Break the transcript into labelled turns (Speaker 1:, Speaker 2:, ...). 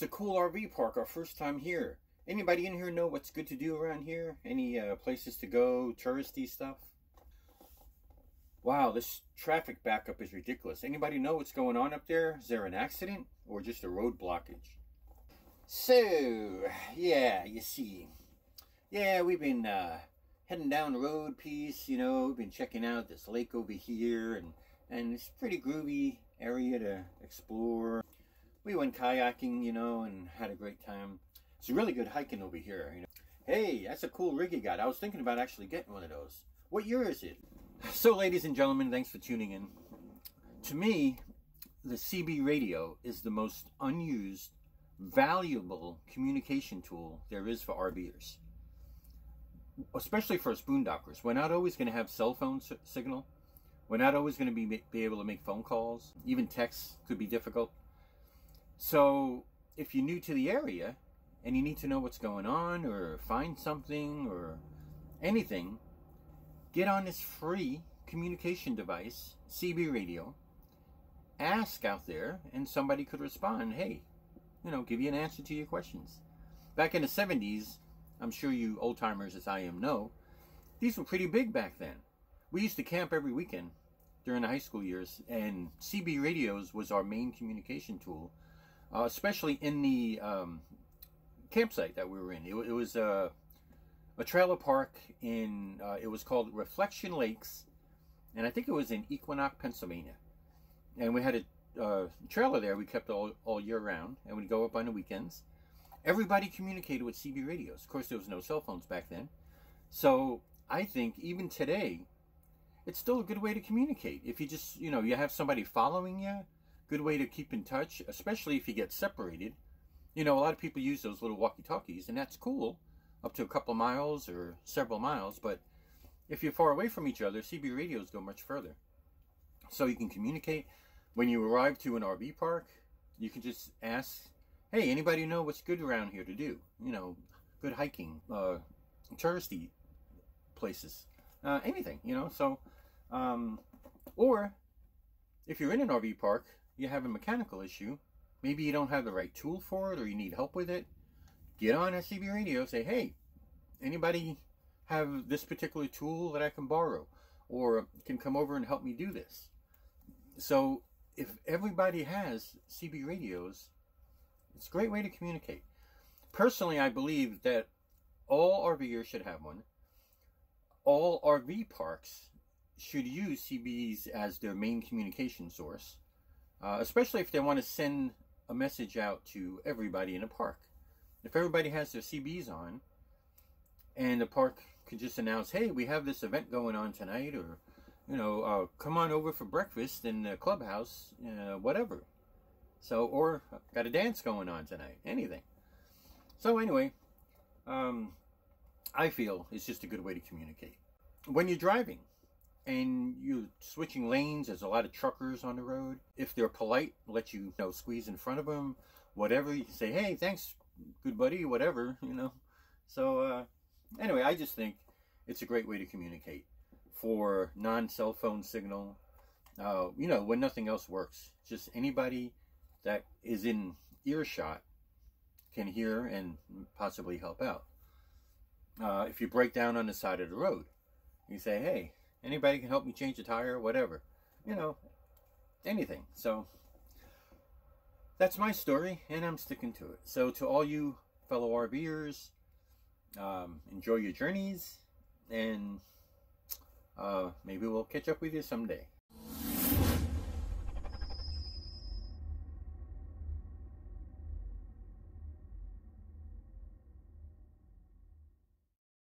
Speaker 1: a cool RV park, our first time here. Anybody in here know what's good to do around here? Any uh, places to go, touristy stuff? Wow, this traffic backup is ridiculous. Anybody know what's going on up there? Is there an accident or just a road blockage? So, yeah, you see. Yeah, we've been uh, heading down the road piece, you know, we've been checking out this lake over here and, and it's pretty groovy area to explore. We went kayaking, you know, and had a great time. It's really good hiking over here, you know. Hey, that's a cool rig you got. I was thinking about actually getting one of those. What year is it? So, ladies and gentlemen, thanks for tuning in. To me, the CB radio is the most unused, valuable communication tool there is for RVers. Especially for us boondockers. We're not always going to have cell phone signal. We're not always going to be, be able to make phone calls. Even texts could be difficult. So, if you're new to the area and you need to know what's going on or find something or anything, get on this free communication device, CB radio, ask out there, and somebody could respond, hey, you know, give you an answer to your questions. Back in the 70s, I'm sure you old timers as I am know, these were pretty big back then. We used to camp every weekend during the high school years, and CB radios was our main communication tool, uh, especially in the um, campsite that we were in. It, it was uh, a trailer park in, uh, it was called Reflection Lakes, and I think it was in Equinunk, Pennsylvania. And we had a uh, trailer there we kept all, all year round, and we'd go up on the weekends. Everybody communicated with CB radios. Of course, there was no cell phones back then. So I think even today, it's still a good way to communicate. If you just, you know, you have somebody following you, good way to keep in touch, especially if you get separated. You know, a lot of people use those little walkie-talkies, and that's cool up to a couple miles or several miles, but if you're far away from each other, CB radios go much further. So you can communicate. When you arrive to an RV park, you can just ask, hey, anybody know what's good around here to do? You know, good hiking, uh, touristy places, uh, anything, you know. So, um, or if you're in an RV park, you have a mechanical issue, maybe you don't have the right tool for it or you need help with it, get on SCB radio, say, hey, anybody have this particular tool that I can borrow or can come over and help me do this? So if everybody has CB radios, it's a great way to communicate. Personally, I believe that all RVers should have one. All RV parks should use CBs as their main communication source, uh, especially if they want to send a message out to everybody in a park. If everybody has their CBs on, and the park could just announce, hey, we have this event going on tonight, or, you know, uh, come on over for breakfast in the clubhouse, uh, whatever. So, or got a dance going on tonight, anything. So anyway, um, I feel it's just a good way to communicate. When you're driving and you're switching lanes, there's a lot of truckers on the road. If they're polite, let you, you know, squeeze in front of them, whatever. You say, hey, thanks, good buddy, whatever, you know. So, uh, anyway, I just think it's a great way to communicate for non-cell phone signal. Uh, you know, when nothing else works, just anybody that is in earshot can hear and possibly help out. Uh, if you break down on the side of the road, you say, hey, anybody can help me change a tire, whatever. You know, anything. So that's my story, and I'm sticking to it. So to all you fellow RVers, um, enjoy your journeys, and uh, maybe we'll catch up with you someday.